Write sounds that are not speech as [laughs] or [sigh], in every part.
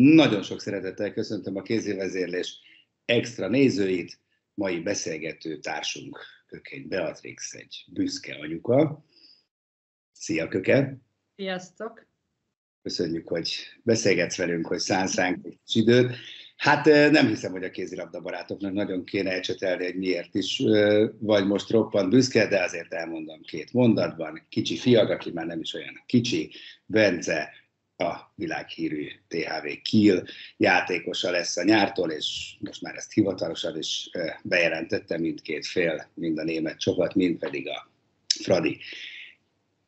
Nagyon sok szeretettel köszöntöm a kézévezérlés extra nézőit, mai beszélgető társunk Kökény Beatrix, egy büszke anyuka. Szia, Köke! Sziasztok! Köszönjük, hogy beszélgetsz velünk, hogy szánsz ránk egy időt. Hát nem hiszem, hogy a kézilabda barátoknak nagyon kéne ecsetelni, hogy miért is vagy most roppant büszke, de azért elmondom két mondatban. Kicsi fiag, aki már nem is olyan kicsi, Bence, a világhírű THV Kiel játékosa lesz a nyártól, és most már ezt hivatalosan is bejelentette mindkét fél, mind a német csapat, mind pedig a Fradi.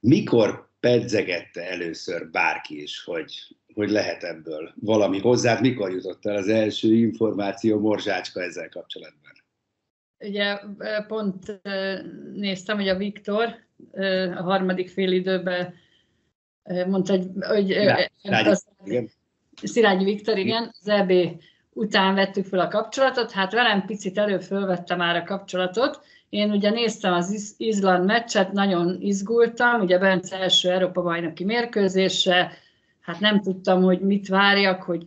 Mikor pedzegette először bárki is, hogy, hogy lehet ebből valami hozzá, mikor jutott el az első információ morzsácska ezzel kapcsolatban? Ugye pont néztem, hogy a Viktor a harmadik fél időben mondta, hogy, hogy Szilágyi, az, Szilágyi Viktor, igen, az EB után vettük fel a kapcsolatot, hát velem picit előfölvette már a kapcsolatot, én ugye néztem az Izland meccset, nagyon izgultam, ugye Bence első Európa-bajnoki mérkőzése, hát nem tudtam, hogy mit várjak, hogy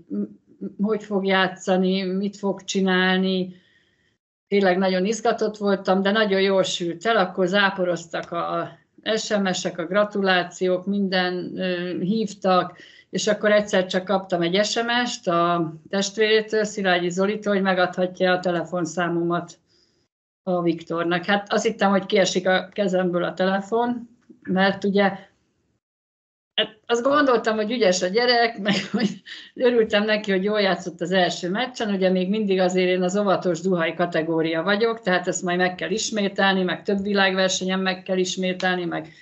hogy fog játszani, mit fog csinálni, tényleg nagyon izgatott voltam, de nagyon jól sült el, akkor záporoztak a SMS-ek, a gratulációk, minden hívtak, és akkor egyszer csak kaptam egy SMS-t a testvérétől, Szilágyi Zolitól, hogy megadhatja a telefonszámomat a Viktornak. Hát azt hittem, hogy kiesik a kezemből a telefon, mert ugye hát azt gondoltam, hogy ügyes a gyerek, [laughs] meg hogy örültem neki, hogy jól játszott az első meccsen, ugye még mindig azért én az óvatos duhai kategória vagyok, tehát ezt majd meg kell ismételni, meg több világversenyen meg kell ismételni, meg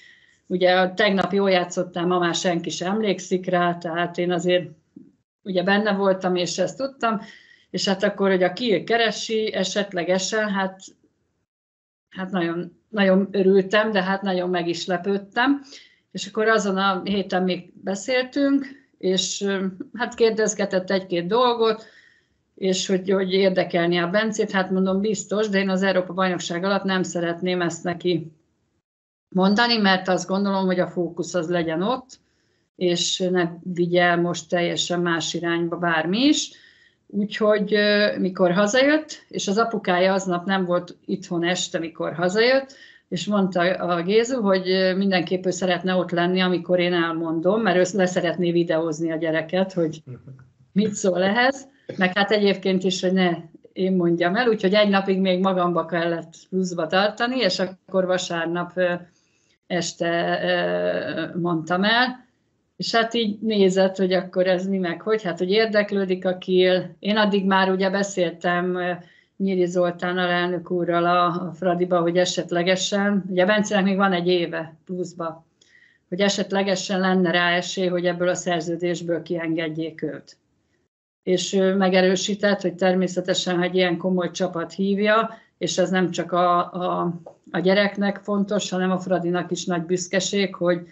ugye tegnap jól játszottam, ma már senki sem emlékszik rá, tehát én azért ugye benne voltam, és ezt tudtam, és hát akkor, hogy a kiel keresi esetlegesen, hát, hát nagyon, nagyon örültem, de hát nagyon meg is lepődtem. És akkor azon a héten még beszéltünk, és hát kérdezgetett egy-két dolgot, és hogy, hogy érdekelni a Bencét, hát mondom biztos, de én az Európa bajnokság alatt nem szeretném ezt neki mondani, mert azt gondolom, hogy a fókusz az legyen ott, és ne vigye most teljesen más irányba bármi is. Úgyhogy mikor hazajött, és az apukája aznap nem volt itthon este, mikor hazajött, és mondta a Gézu, hogy mindenképp ő szeretne ott lenni, amikor én elmondom, mert ő le szeretné videózni a gyereket, hogy mit szól ehhez, meg hát egyébként is, hogy ne én mondjam el, úgyhogy egy napig még magamba kellett pluszba tartani, és akkor vasárnap este mondtam el, és hát így nézett, hogy akkor ez mi meg hogy, hát hogy érdeklődik a Kiel. Én addig már ugye beszéltem Nyíri Zoltán a elnök úrral a, Fradiba, hogy esetlegesen, ugye Bencének még van egy éve pluszba, hogy esetlegesen lenne rá esély, hogy ebből a szerződésből kiengedjék őt. És ő megerősített, hogy természetesen, ha egy ilyen komoly csapat hívja, és ez nem csak a, a, a gyereknek fontos, hanem a Fradinak is nagy büszkeség, hogy,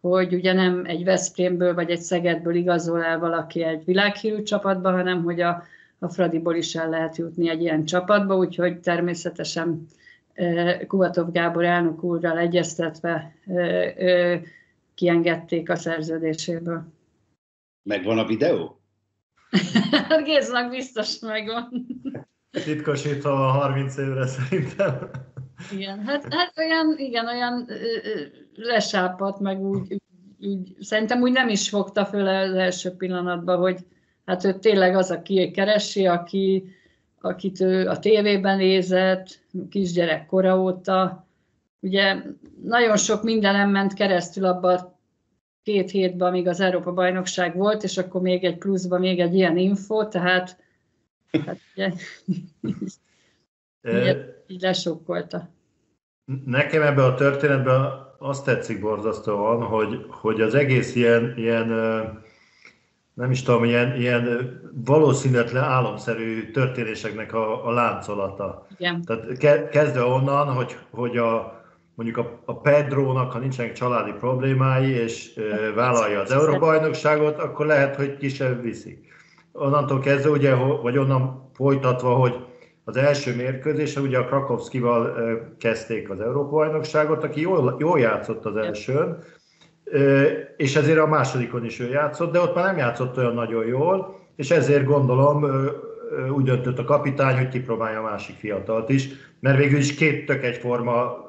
hogy ugye nem egy Veszprémből vagy egy Szegedből igazol el valaki egy világhírű csapatba, hanem hogy a, a Fradiból is el lehet jutni egy ilyen csapatba, úgyhogy természetesen Kuvatov Gábor elnök úrral egyeztetve kiengedték a szerződéséből. Megvan a videó? Géznak biztos megvan. Titkosítva a 30 évre szerintem. Igen, hát, hát olyan, igen, olyan lesápadt, meg úgy, úgy, szerintem úgy nem is fogta föl az első pillanatban, hogy hát ő tényleg az, aki keresi, aki, akit ő a tévében nézett, kisgyerek kora óta. Ugye nagyon sok mindenem ment keresztül abban két hétben, amíg az Európa-bajnokság volt, és akkor még egy pluszban még egy ilyen info, tehát hát ugye, így, így lesokkolta. Nekem ebben a történetben azt tetszik borzasztóan, hogy, hogy az egész ilyen, ilyen nem is tudom, ilyen, ilyen valószínűtlen álomszerű történéseknek a, a láncolata. Igen. Tehát ke, kezdve onnan, hogy, hogy a, mondjuk a, a Pedrónak, ha nincsenek családi problémái, és e, vállalja az Európa-bajnokságot, akkor lehet, hogy kisebb viszik. Onnantól kezdve, ugye, vagy onnan folytatva, hogy az első mérkőzése, ugye a Krakowskival kezdték az Európa-bajnokságot, aki jól, jól játszott az elsőn, és ezért a másodikon is ő játszott, de ott már nem játszott olyan nagyon jól, és ezért gondolom úgy döntött a kapitány, hogy kipróbálja a másik fiatalt is, mert végül is két tök egyforma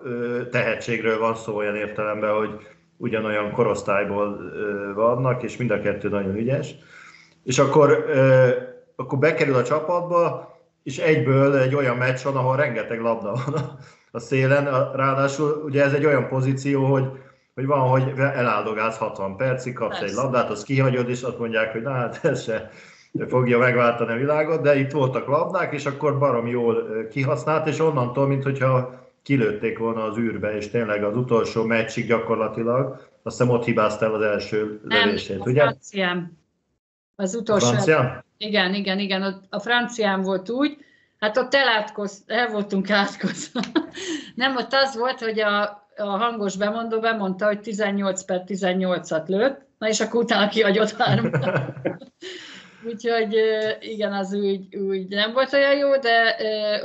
tehetségről van szó olyan értelemben, hogy ugyanolyan korosztályból vannak, és mind a kettő nagyon ügyes. És akkor, akkor bekerül a csapatba, és egyből egy olyan meccs van, ahol rengeteg labda van a szélen, ráadásul ugye ez egy olyan pozíció, hogy, hogy van, hogy eláldogálsz 60 percig, kapsz Persze. egy labdát, azt kihagyod, és azt mondják, hogy na hát ez se fogja megváltani a világot, de itt voltak labdák, és akkor barom jól kihasznált, és onnantól, mint hogyha kilőtték volna az űrbe, és tényleg az utolsó meccsig gyakorlatilag, azt hiszem ott hibáztál az első Nem, lövését, a ugye? franciám. Az utolsó. A franciám? Igen, igen, igen. A franciám volt úgy, hát ott elátkoz, el voltunk átkozva. [laughs] Nem, ott az volt, hogy a, a hangos bemondó bemondta, hogy 18 per 18-at lőtt, na és akkor utána kiadott hármat. [laughs] Úgyhogy igen, az úgy, úgy nem volt olyan jó, de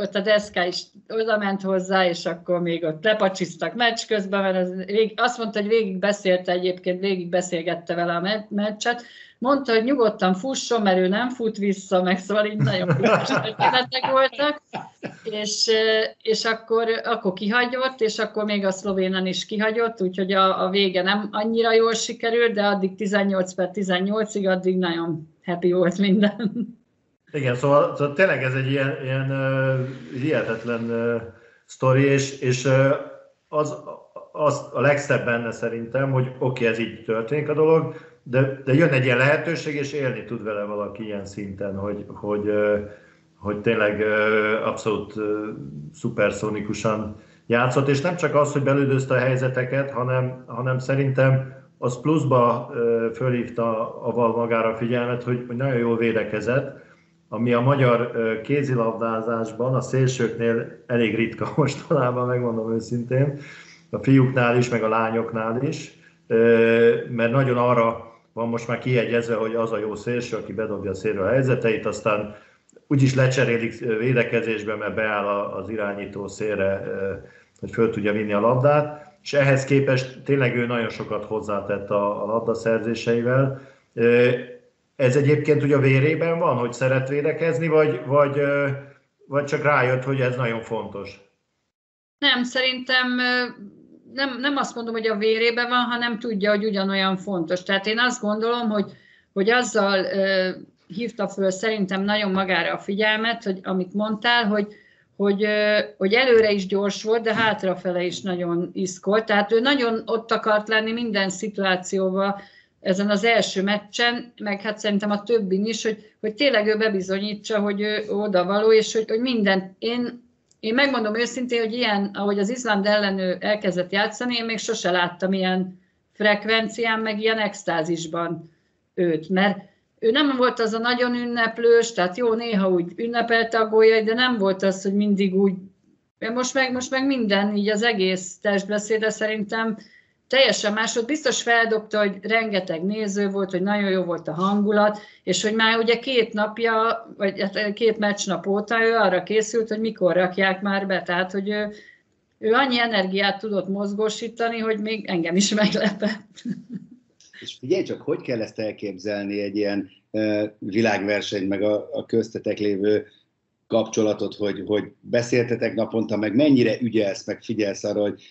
ott a deszka is oda ment hozzá, és akkor még ott lepacsisztak meccs közben, mert az, azt mondta, hogy végig beszélte egyébként, végig beszélgette vele a meccset, mondta, hogy nyugodtan fusson, mert ő nem fut vissza, meg szóval így nagyon történetek voltak, és, és akkor, akkor kihagyott, és akkor még a szlovénen is kihagyott, úgyhogy a, a vége nem annyira jól sikerült, de addig 18 per 18-ig, addig nagyon happy volt minden. Igen, szóval, szóval tényleg ez egy ilyen, ilyen uh, hihetetlen uh, sztori, és, és uh, az, az a legszebb benne szerintem, hogy oké, okay, ez így történik a dolog, de, de jön egy ilyen lehetőség, és élni tud vele valaki ilyen szinten, hogy, hogy, hogy tényleg abszolút szuperszonikusan játszott, és nem csak az, hogy belődözte a helyzeteket, hanem, hanem szerintem az pluszba fölhívta aval magára a figyelmet, hogy, hogy nagyon jól védekezett, ami a magyar kézilabdázásban a szélsőknél elég ritka [laughs] mostanában, megmondom őszintén, a fiúknál is, meg a lányoknál is, mert nagyon arra van most már kiegyezve, hogy az a jó szélső, aki bedobja a szélre a helyzeteit, aztán úgyis lecserélik védekezésbe, mert beáll az irányító szélre, hogy föl tudja vinni a labdát és ehhez képest tényleg ő nagyon sokat hozzátett a, a labdaszerzéseivel. Ez egyébként ugye a vérében van, hogy szeret védekezni, vagy, vagy, vagy csak rájött, hogy ez nagyon fontos? Nem, szerintem nem, nem azt mondom, hogy a vérében van, hanem tudja, hogy ugyanolyan fontos. Tehát én azt gondolom, hogy, hogy azzal hívta föl szerintem nagyon magára a figyelmet, hogy amit mondtál, hogy, hogy, hogy előre is gyors volt, de hátrafele is nagyon iszkolt. Tehát ő nagyon ott akart lenni minden szituációban ezen az első meccsen, meg hát szerintem a többin is, hogy, hogy tényleg ő bebizonyítsa, hogy ő oda való, és hogy, hogy minden, én, én megmondom őszintén, hogy ilyen, ahogy az Izland ellen ő elkezdett játszani, én még sose láttam ilyen frekvencián, meg ilyen extázisban őt, mert ő nem volt az a nagyon ünneplős, tehát jó, néha úgy ünnepelte a gólyai, de nem volt az, hogy mindig úgy, most meg, most meg minden, így az egész testbeszéde szerintem teljesen másod. Biztos feldobta, hogy rengeteg néző volt, hogy nagyon jó volt a hangulat, és hogy már ugye két napja, vagy hát két meccsnap óta ő arra készült, hogy mikor rakják már be, tehát hogy ő, ő annyi energiát tudott mozgósítani, hogy még engem is meglepett. És figyelj csak, hogy kell ezt elképzelni egy ilyen világverseny, meg a, a köztetek lévő kapcsolatot, hogy, hogy beszéltetek naponta, meg mennyire ügyelsz, meg figyelsz arra, hogy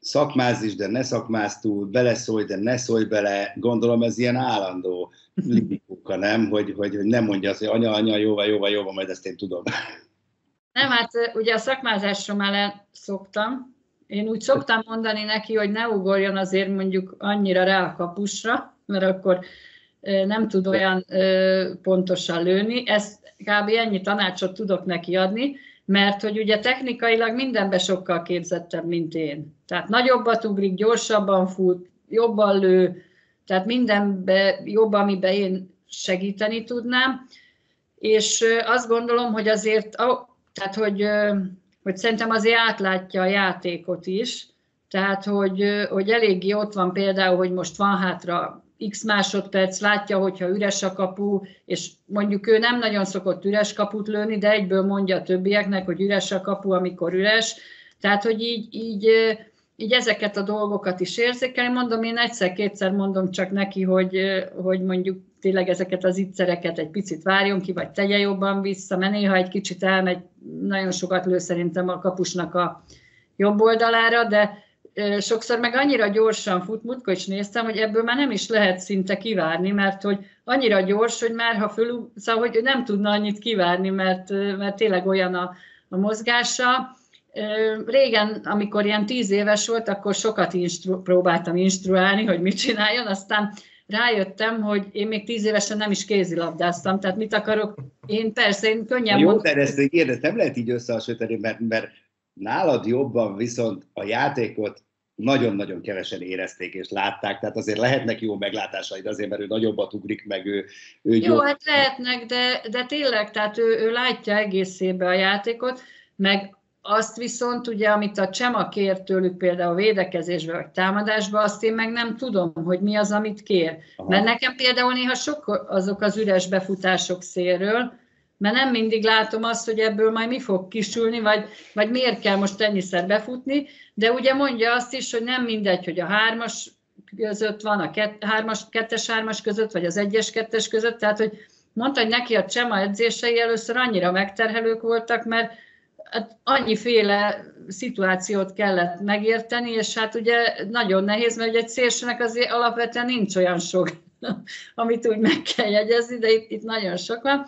szakmázz is, de ne szakmázz túl, beleszólj, de ne szólj bele. Gondolom ez ilyen állandó libikuka, nem? Hogy, hogy, hogy nem mondja azt, hogy anya, anya, jóva, jóva, jóva, majd ezt én tudom. Nem, hát ugye a szakmázásra már szoktam, én úgy szoktam mondani neki, hogy ne ugorjon azért mondjuk annyira rá a kapusra, mert akkor nem tud olyan pontosan lőni. Ezt kb. ennyi tanácsot tudok neki adni, mert hogy ugye technikailag mindenben sokkal képzettebb, mint én. Tehát nagyobbat ugrik, gyorsabban fut, jobban lő, tehát mindenbe jobb, amiben én segíteni tudnám. És azt gondolom, hogy azért, tehát hogy hogy szerintem azért átlátja a játékot is, tehát hogy, hogy eléggé ott van például, hogy most van hátra x másodperc, látja, hogyha üres a kapu, és mondjuk ő nem nagyon szokott üres kaput lőni, de egyből mondja a többieknek, hogy üres a kapu, amikor üres. Tehát, hogy így, így, így ezeket a dolgokat is érzékelni. Mondom, én egyszer-kétszer mondom csak neki, hogy, hogy mondjuk tényleg ezeket az ittszereket egy picit várjon ki, vagy tegye jobban vissza, mert néha egy kicsit elmegy, nagyon sokat lő szerintem a kapusnak a jobb oldalára, de sokszor meg annyira gyorsan fut, múltkor is néztem, hogy ebből már nem is lehet szinte kivárni, mert hogy annyira gyors, hogy már ha föl, szóval hogy nem tudna annyit kivárni, mert, mert tényleg olyan a, a mozgása. Régen, amikor ilyen tíz éves volt, akkor sokat instru- próbáltam instruálni, hogy mit csináljon, aztán rájöttem, hogy én még tíz évesen nem is kézilabdáztam, tehát mit akarok, én persze, én könnyen Jó, de ezt kérdez, nem lehet így összehasonlítani, mert, mert nálad jobban viszont a játékot nagyon-nagyon kevesen érezték és látták, tehát azért lehetnek jó meglátásaid azért, mert ő nagyobbat ugrik, meg ő, ő Jó, jobb... hát lehetnek, de, de tényleg, tehát ő, ő látja egészébe a játékot, meg azt viszont ugye, amit a Csema kér tőlük például védekezésbe vagy támadásba, azt én meg nem tudom, hogy mi az, amit kér. Aha. Mert nekem például néha sok azok az üres befutások szélről, mert nem mindig látom azt, hogy ebből majd mi fog kisülni, vagy, vagy miért kell most ennyiszer befutni, de ugye mondja azt is, hogy nem mindegy, hogy a hármas között van, a kett, hármas, kettes hármas között, vagy az egyes kettes között, tehát hogy mondta, hogy neki a Csema edzései először annyira megterhelők voltak, mert hát annyiféle szituációt kellett megérteni, és hát ugye nagyon nehéz, mert ugye egy szélsőnek azért alapvetően nincs olyan sok, [laughs] amit úgy meg kell jegyezni, de itt, itt nagyon sok van.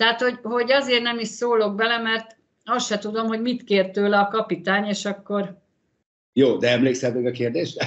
Tehát, hogy, hogy azért nem is szólok bele, mert azt se tudom, hogy mit kér tőle a kapitány, és akkor... Jó, de emlékszel még a kérdést?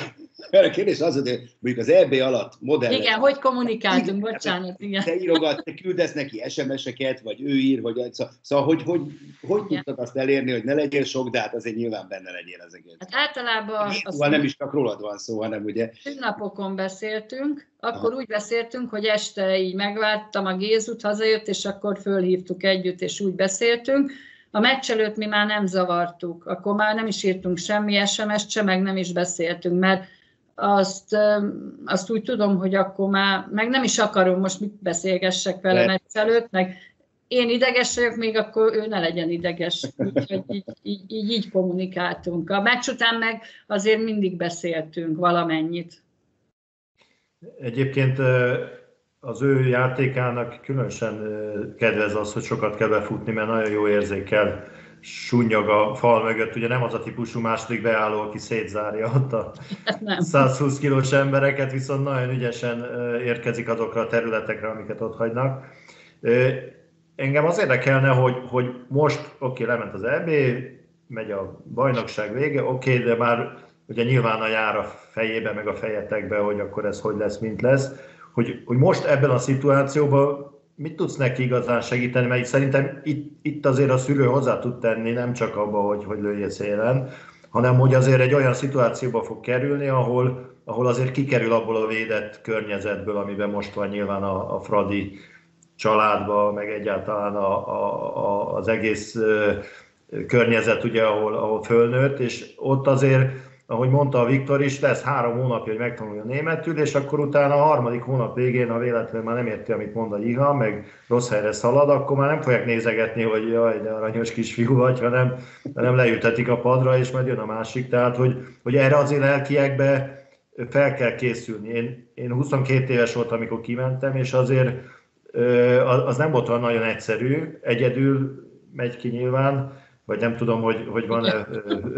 Mert a kérdés az, hogy mondjuk az EB alatt modell. Igen, hogy kommunikáltunk, bocsánat. Igen. Te írogat, te küldesz neki SMS-eket, vagy ő ír, vagy szóval, szóval hogy, hogy, hogy tudtad azt elérni, hogy ne legyél sok, de hát azért nyilván benne legyél az egész. Hát általában... Szóval nem is csak rólad van szó, hanem ugye... Napokon beszéltünk, akkor Aha. úgy beszéltünk, hogy este így megvártam a Gézut, hazajött, és akkor fölhívtuk együtt, és úgy beszéltünk. A meccs előtt mi már nem zavartuk, akkor már nem is írtunk semmi SMS-t se, meg nem is beszéltünk, mert azt, azt úgy tudom, hogy akkor már, meg nem is akarom most mit beszélgessek vele előtt, meg én ideges vagyok, még akkor ő ne legyen ideges. Úgyhogy így, így, így, így kommunikáltunk. A meccs után meg azért mindig beszéltünk valamennyit. Egyébként az ő játékának különösen kedvez az, hogy sokat kell befutni, mert nagyon jó érzékel sunnyog a fal mögött. Ugye nem az a típusú második beálló, aki szétzárja ott a nem. 120 kilós embereket, viszont nagyon ügyesen érkezik azokra a területekre, amiket ott hagynak. Engem az érdekelne, hogy, hogy most, oké, okay, lement az EB, megy a bajnokság vége, oké, okay, de már ugye nyilván a jár a fejébe, meg a fejetekbe, hogy akkor ez hogy lesz, mint lesz, hogy, hogy most ebben a szituációban mit tudsz neki igazán segíteni, mert szerintem itt, itt azért a szülő hozzá tud tenni, nem csak abba, hogy, hogy lője szélen, hanem hogy azért egy olyan szituációba fog kerülni, ahol, ahol azért kikerül abból a védett környezetből, amiben most van nyilván a, a Fradi családba, meg egyáltalán a, a, a, az egész környezet, ugye, ahol, ahol fölnőtt, és ott azért ahogy mondta a Viktor is, lesz három hónapja, hogy megtanulja németül, és akkor utána a harmadik hónap végén, ha véletlenül már nem érti, amit mond a Iha, meg rossz helyre szalad, akkor már nem fogják nézegetni, hogy jaj, de aranyos kisfiú vagy, hanem, hanem leütetik a padra, és majd jön a másik. Tehát, hogy, hogy erre azért lelkiekbe fel kell készülni. Én, én 22 éves voltam, amikor kimentem, és azért az nem volt olyan nagyon egyszerű, egyedül megy ki nyilván, vagy nem tudom, hogy, hogy van-e egyedül.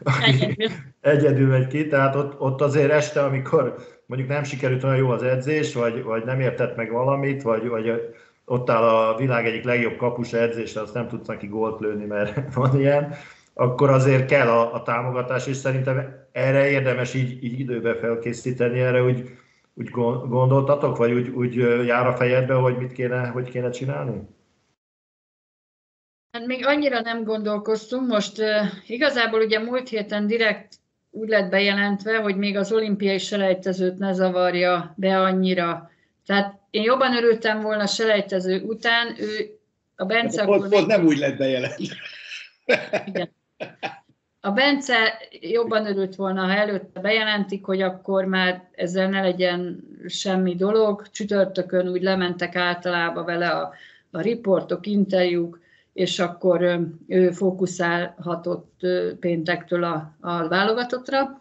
[laughs] egyedül megy ki, tehát ott, ott azért este, amikor mondjuk nem sikerült olyan jó az edzés, vagy, vagy nem értett meg valamit, vagy, vagy ott áll a világ egyik legjobb kapus edzésre, azt nem tudsz neki gólt lőni, mert [laughs] van ilyen, akkor azért kell a, a támogatás, és szerintem erre érdemes így, így időbe felkészíteni, erre úgy, úgy gondoltatok, vagy úgy, úgy jár a fejedbe, hogy mit kéne, hogy kéne csinálni? Hát még annyira nem gondolkoztunk. Most uh, igazából ugye múlt héten direkt úgy lett bejelentve, hogy még az olimpiai selejtezőt ne zavarja be annyira. Tehát én jobban örültem volna a selejtező után, ő a Bence... Hát, pont, pont nem úgy lett bejelentve. Igen. A Bence jobban örült volna, ha előtte bejelentik, hogy akkor már ezzel ne legyen semmi dolog. Csütörtökön úgy lementek általában vele a, a riportok, interjúk, és akkor ő fókuszálhatott péntektől a, a válogatottra.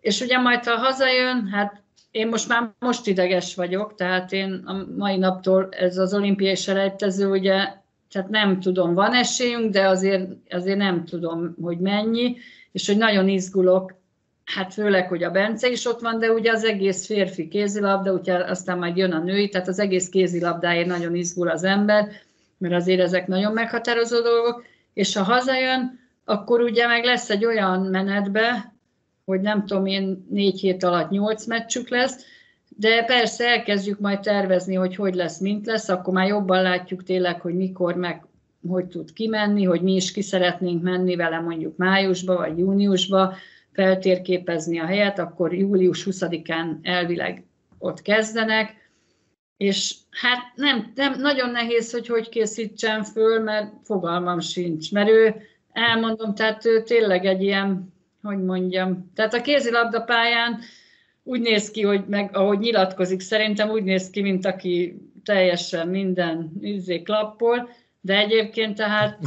És ugye majd, ha hazajön, hát én most már most ideges vagyok, tehát én a mai naptól ez az olimpiai selejtező, ugye, tehát nem tudom, van esélyünk, de azért, azért nem tudom, hogy mennyi, és hogy nagyon izgulok, hát főleg, hogy a Bence is ott van, de ugye az egész férfi kézilabda, ugye aztán majd jön a női, tehát az egész kézilabdáért nagyon izgul az ember, mert azért ezek nagyon meghatározó dolgok, és ha hazajön, akkor ugye meg lesz egy olyan menetbe, hogy nem tudom én, négy hét alatt nyolc meccsük lesz, de persze elkezdjük majd tervezni, hogy hogy lesz, mint lesz, akkor már jobban látjuk tényleg, hogy mikor meg hogy tud kimenni, hogy mi is ki szeretnénk menni vele mondjuk májusba vagy júniusba, feltérképezni a helyet, akkor július 20-án elvileg ott kezdenek, és hát nem, nem, nagyon nehéz, hogy hogy készítsen föl, mert fogalmam sincs, mert ő, elmondom, tehát ő tényleg egy ilyen hogy mondjam, tehát a kézilabda pályán úgy néz ki, hogy meg ahogy nyilatkozik, szerintem úgy néz ki, mint aki teljesen minden izé klappol, de egyébként tehát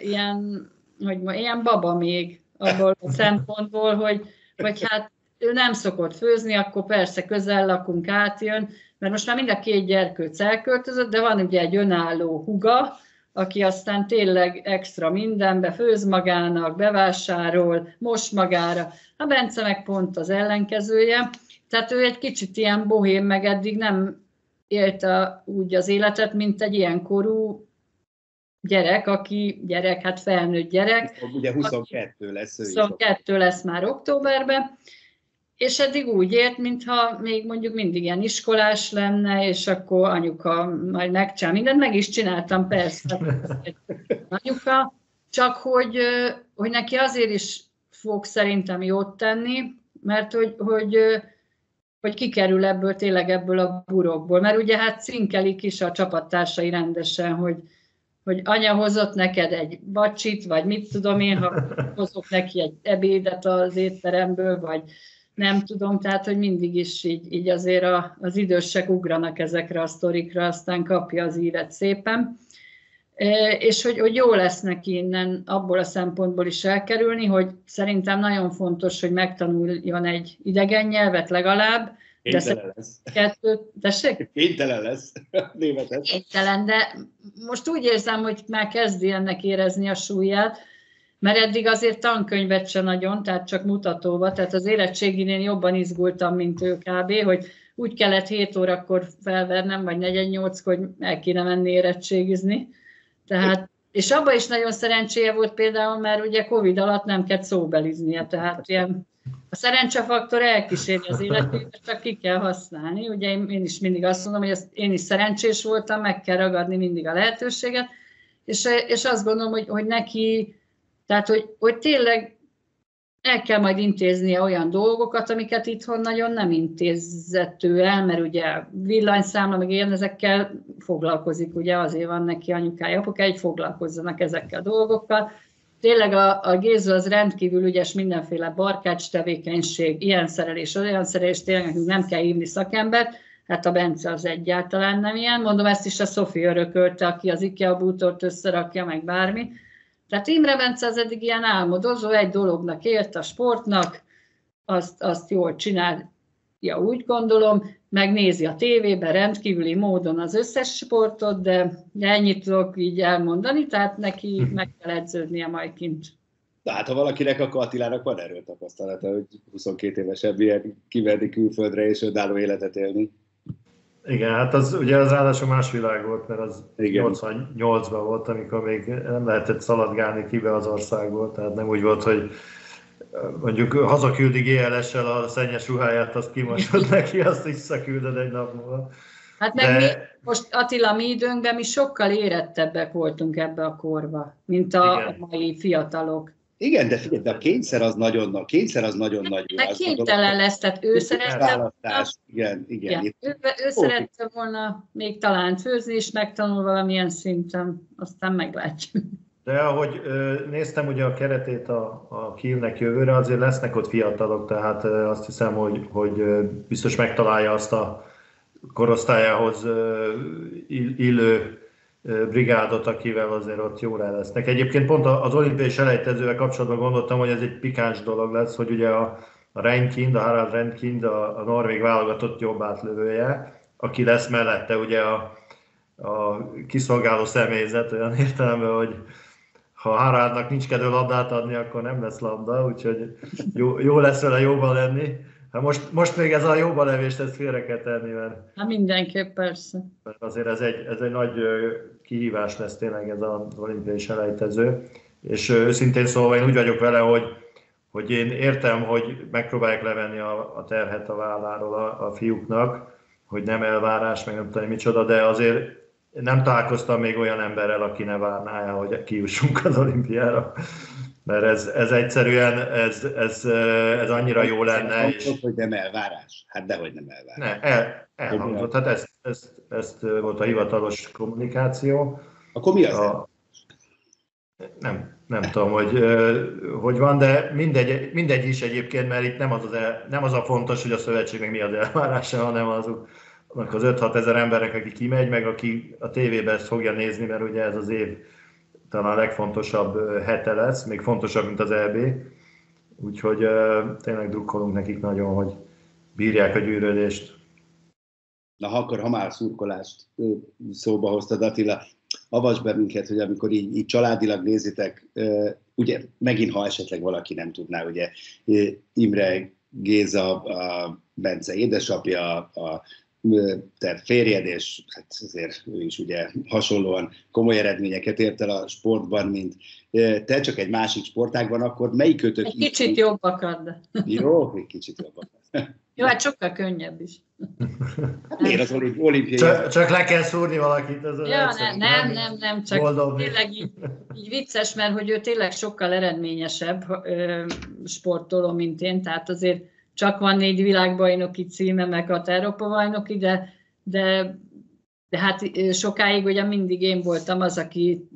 ilyen, hogy ma, ilyen baba még abból a szempontból, hogy, hogy hát ő nem szokott főzni, akkor persze közel lakunk, átjön, mert most már mind a két gyerkőc elköltözött, de van ugye egy önálló huga, aki aztán tényleg extra mindenbe főz magának, bevásárol, most magára. A Bence meg pont az ellenkezője. Tehát ő egy kicsit ilyen bohém, meg eddig nem élte úgy az életet, mint egy ilyen korú gyerek, aki gyerek, hát felnőtt gyerek. Ugye 22 lesz ő 22 lesz már októberben, és eddig úgy élt, mintha még mondjuk mindig ilyen iskolás lenne, és akkor anyuka majd megcsinál mindent, meg is csináltam persze, [laughs] anyuka, csak hogy, hogy neki azért is fog szerintem jót tenni, mert hogy, hogy, hogy kikerül ebből tényleg ebből a burokból. Mert ugye hát cinkelik is a csapattársai rendesen, hogy, hogy anya hozott neked egy bacsit, vagy mit tudom én, ha [laughs] hozok neki egy ebédet az étteremből, vagy nem tudom, tehát, hogy mindig is így, így azért a, az idősek ugranak ezekre a sztorikra, aztán kapja az ívet szépen. E, és hogy, hogy jó lesz neki innen abból a szempontból is elkerülni, hogy szerintem nagyon fontos, hogy megtanuljon egy idegen nyelvet legalább, Kénytelen lesz. Kettőt, tessék? Kénytelen lesz [laughs] németet. Kénytelen, de most úgy érzem, hogy már kezdi ennek érezni a súlyát, mert eddig azért tankönyvet se nagyon, tehát csak mutatóba, tehát az érettséginél jobban izgultam, mint ő kb., hogy úgy kellett 7 órakor felvernem, vagy 48 hogy el kéne menni érettségizni. Tehát, és abban is nagyon szerencséje volt például, mert ugye Covid alatt nem kellett szóbeliznie, tehát ilyen a szerencsefaktor elkíséri az életét, csak ki kell használni. Ugye én, én is mindig azt mondom, hogy ezt, én is szerencsés voltam, meg kell ragadni mindig a lehetőséget, és, és azt gondolom, hogy, hogy neki tehát, hogy, hogy tényleg el kell majd intéznie olyan dolgokat, amiket itthon nagyon nem intézett ő el, mert ugye villanyszámla, meg ilyen ezekkel foglalkozik, ugye azért van neki anyukája, apukája, hogy foglalkozzanak ezekkel a dolgokkal. Tényleg a, a Géza az rendkívül ügyes mindenféle barkács tevékenység, ilyen szerelés, olyan szerelés, tényleg nekünk nem kell hívni szakembert, hát a Bence az egyáltalán nem ilyen. Mondom, ezt is a Szofi örökölte, aki az IKEA bútort összerakja, meg bármi tehát Imre Bence az eddig ilyen álmodozó, egy dolognak ért a sportnak, azt, azt jól csinálja, úgy gondolom, megnézi a tévében rendkívüli módon az összes sportot, de ennyit tudok így elmondani, tehát neki hm. meg kell edződnie majd kint. Tehát ha valakinek, akkor Attilának van erről tapasztalata, hogy 22 évesebb ilyen kiverni külföldre és önálló életet élni. Igen, hát az ugye az ráadásul más világ volt, mert az 88-ban volt, amikor még nem lehetett szaladgálni kibe az országból, tehát nem úgy volt, hogy mondjuk hazaküldi GLS-sel a szennyes ruháját, azt kimosod neki, azt visszaküldöd egy nap múlva. Hát meg De... mi, most Attila, mi időnkben mi sokkal érettebbek voltunk ebbe a korba, mint a Igen. mai fiatalok. Igen, de figyelj, de a kényszer az nagyon nagy, kényszer az nagyon nagy. Meg kénytelen lesz, tehát ő szerette volna, igen, igen. igen. Ő, ő szerette volna még talán főzni is, megtanul valamilyen szinten, aztán meglátjuk. De ahogy néztem ugye a keretét a, a Kielnek jövőre, azért lesznek ott fiatalok, tehát azt hiszem, hogy, hogy biztos megtalálja azt a korosztályához illő brigádot, akivel azért ott el lesznek. Egyébként pont az olimpiai selejtezővel kapcsolatban gondoltam, hogy ez egy pikáns dolog lesz, hogy ugye a, a a Harald Renkind, a, a norvég válogatott jobb átlövője, aki lesz mellette ugye a, a kiszolgáló személyzet olyan [laughs] értelemben, hogy ha Haraldnak nincs kedve labdát adni, akkor nem lesz labda, úgyhogy jó, jó lesz vele jóban lenni. Hát most, most még ez a jóba levést, ezt félre kell tenni, mert... Hát mindenképp, persze. Mert azért ez egy, ez egy nagy kihívás lesz tényleg ez az olimpiai selejtező. És őszintén szóval én úgy vagyok vele, hogy, hogy én értem, hogy megpróbálják levenni a, a terhet a válláról a, a fiúknak, hogy nem elvárás, meg nem tudom micsoda, de azért nem találkoztam még olyan emberrel, aki ne várná el, hogy kiussunk az olimpiára mert ez, ez egyszerűen, ez, ez, ez annyira jó lenne. És... hogy nem elvárás. Hát dehogy nem elvárás. Ne, el, elhangzott. Hát ezt, ezt, ezt volt a hivatalos kommunikáció. Akkor mi az? A, nem, nem tudom, hogy, hogy van, de mindegy, mindegy is egyébként, mert itt nem az, az el, nem az a fontos, hogy a szövetségnek mi az elvárása, hanem azok, az 5-6 ezer emberek, aki kimegy, meg aki a tévében ezt fogja nézni, mert ugye ez az év talán a legfontosabb hete lesz, még fontosabb, mint az EB. Úgyhogy tényleg drukkolunk nekik nagyon, hogy bírják a gyűrődést. Na, akkor ha már szurkolást szóba hoztad, Attila, avasd be minket, hogy amikor így, így családilag nézitek, ugye megint, ha esetleg valaki nem tudná, ugye Imre Géza, a Bence édesapja, a te férjed, és hát azért ő is ugye hasonlóan komoly eredményeket ért el a sportban, mint te, csak egy másik sportágban, akkor melyik kötök? Egy kicsit így... jobbak Jó, egy kicsit jobbak. Jó, hát sokkal könnyebb is. Miért az olimpiai? Csak, csak le kell szúrni valakit. Ez ja, nem, nem, nem, nem, csak boldogni. tényleg így, így vicces, mert hogy ő tényleg sokkal eredményesebb ö, sportoló, mint én, tehát azért csak van négy világbajnoki címe, meg a Európa bajnoki, de, de, de hát sokáig ugye mindig én voltam az, aki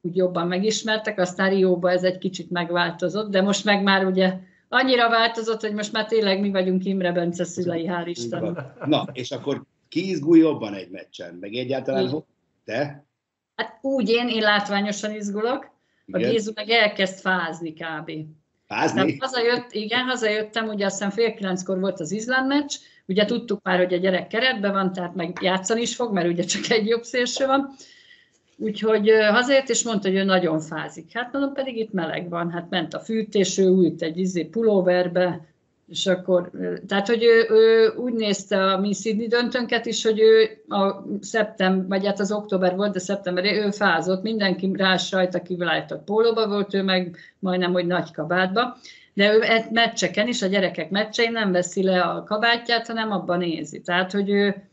úgy jobban megismertek, aztán Rióban ez egy kicsit megváltozott, de most meg már ugye annyira változott, hogy most már tényleg mi vagyunk Imre Bence szülei, hál' Isten. Na, és akkor ki izgul jobban egy meccsen? Meg egyáltalán hogy te? Hát úgy én, én látványosan izgulok, a Gézu meg elkezd fázni kb. Fázni? hazajött, igen, hazajöttem, ugye azt hiszem fél kilenckor volt az Izland meccs, ugye tudtuk már, hogy a gyerek keretben van, tehát meg játszani is fog, mert ugye csak egy jobb szélső van. Úgyhogy hazajött, és mondta, hogy ő nagyon fázik. Hát mondom, pedig itt meleg van, hát ment a fűtés, ő ült egy izé pulóverbe, és akkor, tehát, hogy ő, ő úgy nézte a mi Sydney döntőnket is, hogy ő a szeptember, vagy hát az október volt, de szeptember, ő fázott, mindenki rás rajta kivilágított pólóba volt, ő meg majdnem, hogy nagy kabátba. De ő meccseken is, a gyerekek meccsein nem veszi le a kabátját, hanem abban nézi. Tehát, hogy ő,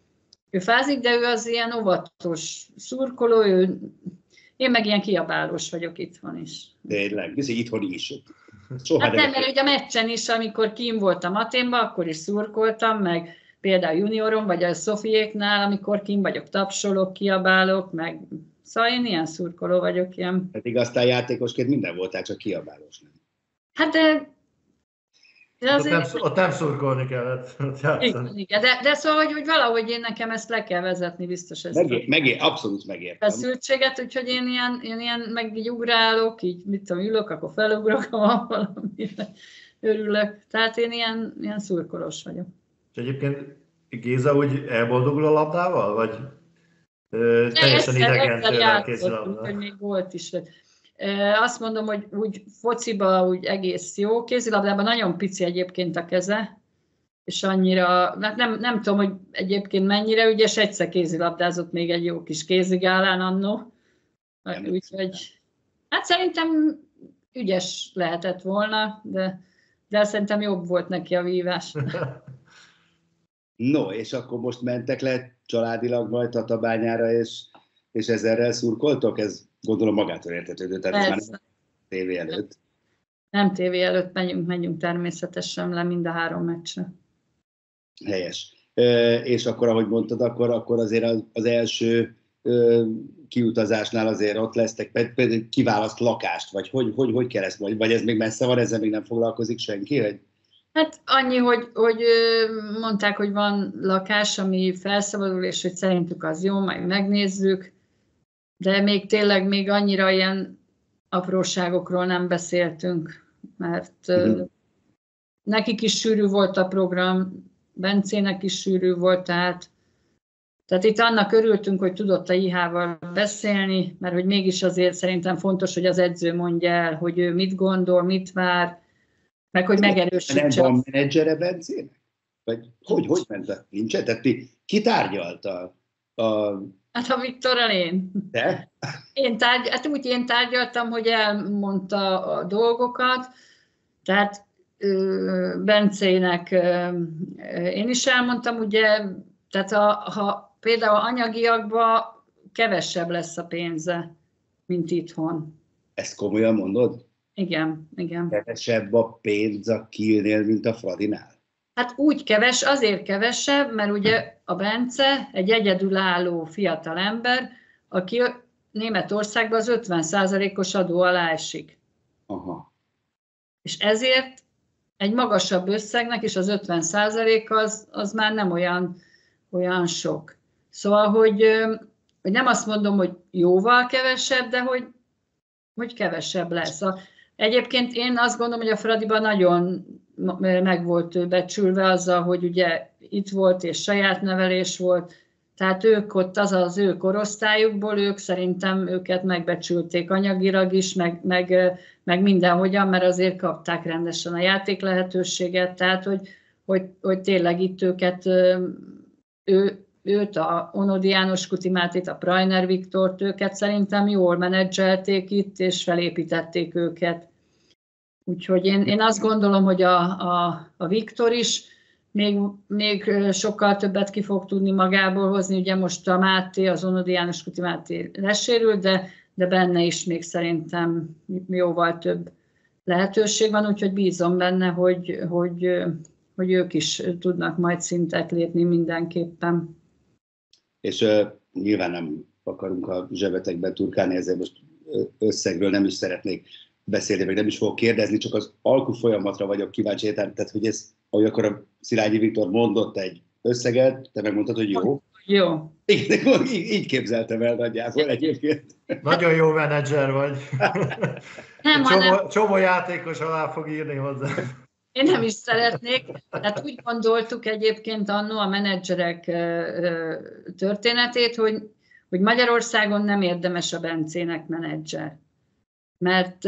ő fázik, de ő az ilyen óvatos szurkoló, ő, én meg ilyen kiabálós vagyok itthon is. Tényleg, ez itthon is. Soha hát nem, mert ugye a meccsen is, amikor kim voltam Aténban, akkor is szurkoltam, meg például juniorom, vagy a Szofiéknál, amikor kim vagyok, tapsolok, kiabálok, meg szóval én ilyen szurkoló vagyok, ilyen. Pedig aztán játékosként minden voltál, csak kiabálós nem. Hát de de azért... ott, nem, ott nem szurkolni kellett. [laughs] Igen, igen. De, de szóval, hogy, hogy valahogy én nekem ezt le kell vezetni, biztos ezt. Megé, megé, abszolút megértem. Feszültséget, úgyhogy én ilyen, én ilyen meg így ugrálok, így mit tudom, ülök, akkor felugrok, [laughs] ha van valami, örülök. Tehát én ilyen, ilyen szurkolós vagyok. És egyébként Géza úgy elboldogul a labdával, vagy ö, teljesen idegen tőle a kézilabda? hogy még volt is. Azt mondom, hogy úgy fociba úgy egész jó. Kézilabdában nagyon pici egyébként a keze, és annyira, hát nem, nem tudom, hogy egyébként mennyire ügyes, egyszer kézilabdázott még egy jó kis kézigálán annó. Úgyhogy, hát szerintem ügyes lehetett volna, de, de szerintem jobb volt neki a vívás. [laughs] No, és akkor most mentek le családilag majd Tatabányára, és, és ezerrel szurkoltok? Ez gondolom magától értetődő, tehát már tévé előtt. Nem tévé előtt megyünk, megyünk természetesen le mind a három meccsre. Helyes. E, és akkor, ahogy mondtad, akkor, akkor azért az, az első e, kiutazásnál azért ott lesztek, például kiválaszt lakást, vagy hogy, hogy, hogy kell ezt vagy, vagy ez még messze van, ezzel még nem foglalkozik senki? Hogy... Hát annyi, hogy, hogy mondták, hogy van lakás, ami felszabadul, és hogy szerintük az jó, majd megnézzük de még tényleg még annyira ilyen apróságokról nem beszéltünk, mert mm. nekik is sűrű volt a program, Bencének is sűrű volt, tehát, tehát itt annak örültünk, hogy tudott a IH-val beszélni, mert hogy mégis azért szerintem fontos, hogy az edző mondja el, hogy ő mit gondol, mit vár, meg hogy megerősítse. Nem van menedzsere Bencének? Vagy hogy, hogy ment a nincs? Tehát ti kitárgyalta a... Hát a Viktorral én. De? Én tárgy, hát úgy én tárgyaltam, hogy elmondta a dolgokat, tehát Bencének én is elmondtam, ugye, tehát a, ha például anyagiakban kevesebb lesz a pénze, mint itthon. Ezt komolyan mondod? Igen, igen. Kevesebb a pénz a Kielnél, mint a Fradinál? Hát úgy keves, azért kevesebb, mert ugye a Bence egy egyedülálló fiatal ember, aki Németországban az 50%-os adó alá esik. Aha. És ezért egy magasabb összegnek, és az 50 az, az már nem olyan, olyan sok. Szóval, hogy, hogy nem azt mondom, hogy jóval kevesebb, de hogy, hogy kevesebb lesz. A, egyébként én azt gondolom, hogy a Fradiban nagyon meg volt becsülve azzal, hogy ugye itt volt és saját nevelés volt, tehát ők ott, az az ő korosztályukból, ők szerintem őket megbecsülték anyagilag is, meg, meg, meg mindenhogyan, mert azért kapták rendesen a játék lehetőséget, tehát hogy, hogy, hogy tényleg itt őket, ő, őt, a Onodi János Kutimátit, a Prajner Viktort, őket szerintem jól menedzselték itt, és felépítették őket. Úgyhogy én, én azt gondolom, hogy a, a, a Viktor is még, még sokkal többet ki fog tudni magából hozni. Ugye most a Máté, az Onodi János Kuti Máté lesérült, de, de benne is még szerintem jóval több lehetőség van, úgyhogy bízom benne, hogy, hogy, hogy ők is tudnak majd szintet lépni mindenképpen. És uh, nyilván nem akarunk a zsebetekben turkálni, ezért most összegről nem is szeretnék beszélni, meg nem is fogok kérdezni, csak az alkú folyamatra vagyok kíváncsi, tehát hogy ez, ahogy akkor a Szilágyi Viktor mondott egy összeget, te megmondtad, hogy jó. Jó. Igen, [laughs] így, így képzeltem el nagyjából egyébként. Nagyon jó menedzser vagy. [laughs] Nem, csomó, hanem... csomó játékos alá fog írni hozzá. Én nem is szeretnék. Tehát úgy gondoltuk egyébként annó a menedzserek történetét, hogy, hogy Magyarországon nem érdemes a Bencének menedzser mert,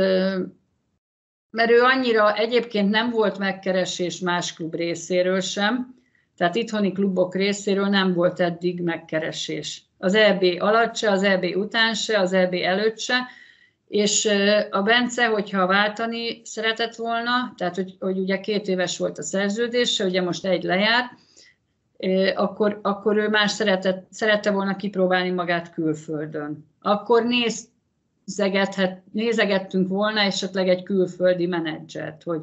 mert ő annyira egyébként nem volt megkeresés más klub részéről sem, tehát itthoni klubok részéről nem volt eddig megkeresés. Az EB alatt se, az EB után se, az EB előtt se, és a Bence, hogyha váltani szeretett volna, tehát hogy, hogy ugye két éves volt a szerződése, ugye most egy lejár, akkor, akkor ő már szeretett, szerette volna kipróbálni magát külföldön. Akkor néz, nézegethet, nézegettünk volna esetleg egy külföldi menedzsert, hogy,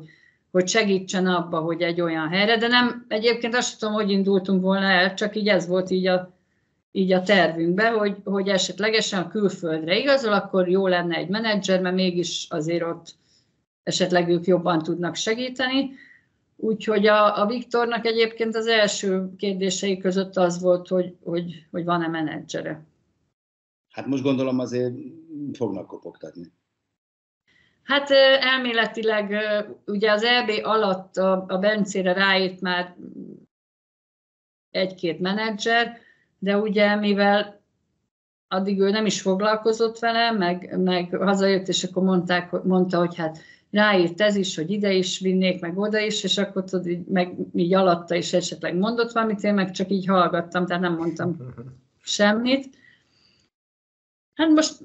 hogy segítsen abba, hogy egy olyan helyre, de nem, egyébként azt tudom, hogy indultunk volna el, csak így ez volt így a, így a tervünkben, hogy, hogy esetlegesen a külföldre igazol, akkor jó lenne egy menedzser, mert mégis azért ott esetleg ők jobban tudnak segíteni. Úgyhogy a, a Viktornak egyébként az első kérdései között az volt, hogy, hogy, hogy van-e menedzsere. Hát most gondolom azért fognak kopogtatni. Hát elméletileg ugye az EB alatt a, a Bencére ráírt már egy-két menedzser, de ugye mivel addig ő nem is foglalkozott vele, meg, meg hazajött, és akkor mondták, mondta, hogy hát ráírt ez is, hogy ide is vinnék, meg oda is, és akkor tudod, így, meg így alatta is esetleg mondott valamit, én meg csak így hallgattam, tehát nem mondtam [laughs] semmit. Hát most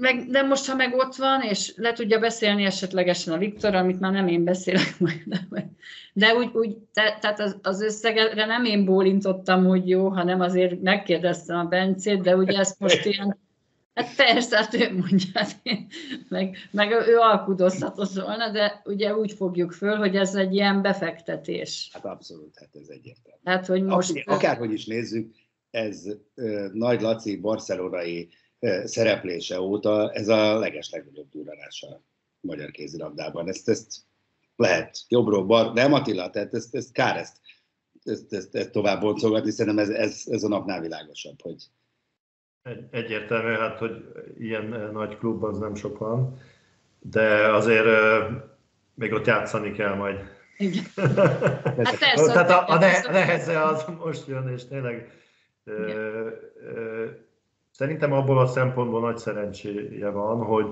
meg, de most, ha meg ott van, és le tudja beszélni esetlegesen a Viktor, amit már nem én beszélek majd, de úgy, úgy te, tehát az, az összegre nem én bólintottam, hogy jó, hanem azért megkérdeztem a Bencét, de ugye ezt most ilyen, hát persze, hát ő mondja, hát én, meg, meg ő alkudozhatott volna, de ugye úgy fogjuk föl, hogy ez egy ilyen befektetés. Hát abszolút, hát ez egyértelmű. Hát, hogy most... Akárhogy is nézzük, ez uh, Nagy Laci barcelonai szereplése óta ez a legeslegnagyobb durranása a magyar kézilabdában. Ezt, ezt lehet jobbról, bar, nem Attila, tehát ezt, ezt kár ezt, ezt, ezt, ezt tovább boncolgatni, szerintem ez, ez, ez a napnál világosabb, hogy egy, egyértelmű, hát, hogy ilyen nagy klub az nem sok van, de azért még ott játszani kell majd. Igen. [laughs] Hát persze, Tehát a, a, ne, neheze az most jön, és tényleg ö, ö, szerintem abból a szempontból nagy szerencséje van, hogy,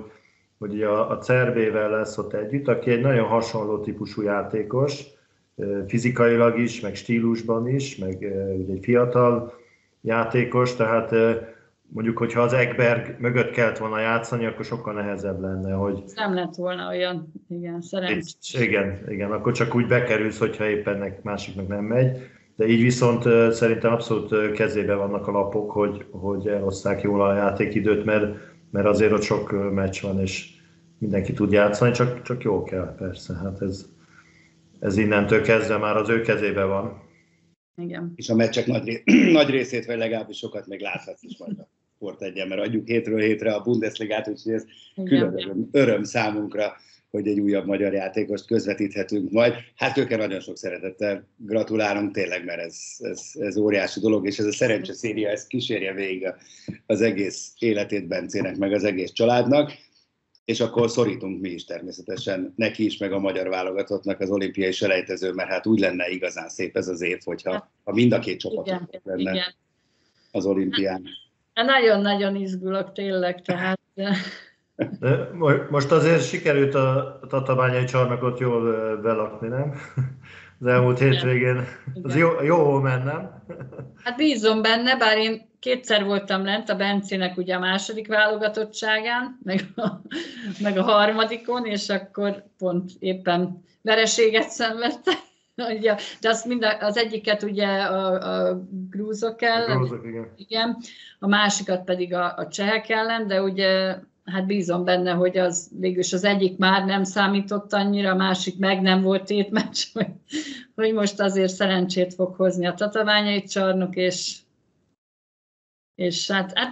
hogy a, a Cervével lesz ott együtt, aki egy nagyon hasonló típusú játékos, fizikailag is, meg stílusban is, meg ugye egy fiatal játékos, tehát mondjuk, hogyha az Egberg mögött kellett volna játszani, akkor sokkal nehezebb lenne, hogy... Nem lett volna olyan, igen, szerencsés. Igen, igen, akkor csak úgy bekerülsz, hogyha éppen másiknak nem megy. De így viszont szerintem abszolút kezébe vannak a lapok, hogy, hogy eloszták jól a játékidőt, mert, mert azért ott sok meccs van, és mindenki tud játszani, csak, csak jó kell persze. Hát ez, ez innentől kezdve már az ő kezébe van. Igen. És a meccsek nagy, [clears throat] nagy részét, vagy legalábbis sokat még láthatsz is majd a sport egyen, mert adjuk hétről hétre a Bundesligát, úgyhogy ez Igen. külön öröm, öröm számunkra, hogy egy újabb magyar játékost közvetíthetünk majd. Hát őke nagyon sok szeretettel gratulálunk tényleg, mert ez, ez, ez óriási dolog, és ez a szerencse széria, ez kísérje végig az egész életét Bencének, meg az egész családnak és akkor szorítunk mi is természetesen neki is, meg a magyar válogatottnak az olimpiai selejtező, mert hát úgy lenne igazán szép ez az év, hogyha ha mind a két csapat igen, lenne igen. az olimpián. Hát nagyon-nagyon izgulok tényleg, tehát... De most azért sikerült a tatabányai csarnokot jól belakni, nem? Az elmúlt hétvégén. Az jó, jó mennem. Hát bízom benne, bár én kétszer voltam lent a Bencének ugye a második válogatottságán, meg a, meg a harmadikon, és akkor pont éppen vereséget szenvedte. Ugye, [laughs] de azt mind az egyiket ugye a, a grúzok ellen, a grúzok, igen. igen. a másikat pedig a, a csehek ellen, de ugye hát bízom benne, hogy az végülis az egyik már nem számított annyira, a másik meg nem volt tétmeccs, [laughs] hogy, hogy most azért szerencsét fog hozni a tatabányai csarnok, és és hát, hát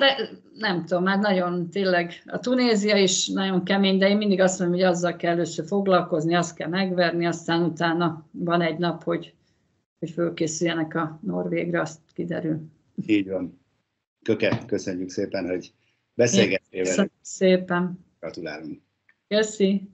nem tudom, hát nagyon tényleg a Tunézia is nagyon kemény, de én mindig azt mondom, hogy azzal kell először foglalkozni, azt kell megverni, aztán utána van egy nap, hogy, hogy fölkészüljenek a Norvégre, azt kiderül. Így van. Köke, köszönjük szépen, hogy beszélgettél velünk. szépen. Gratulálunk. Köszi.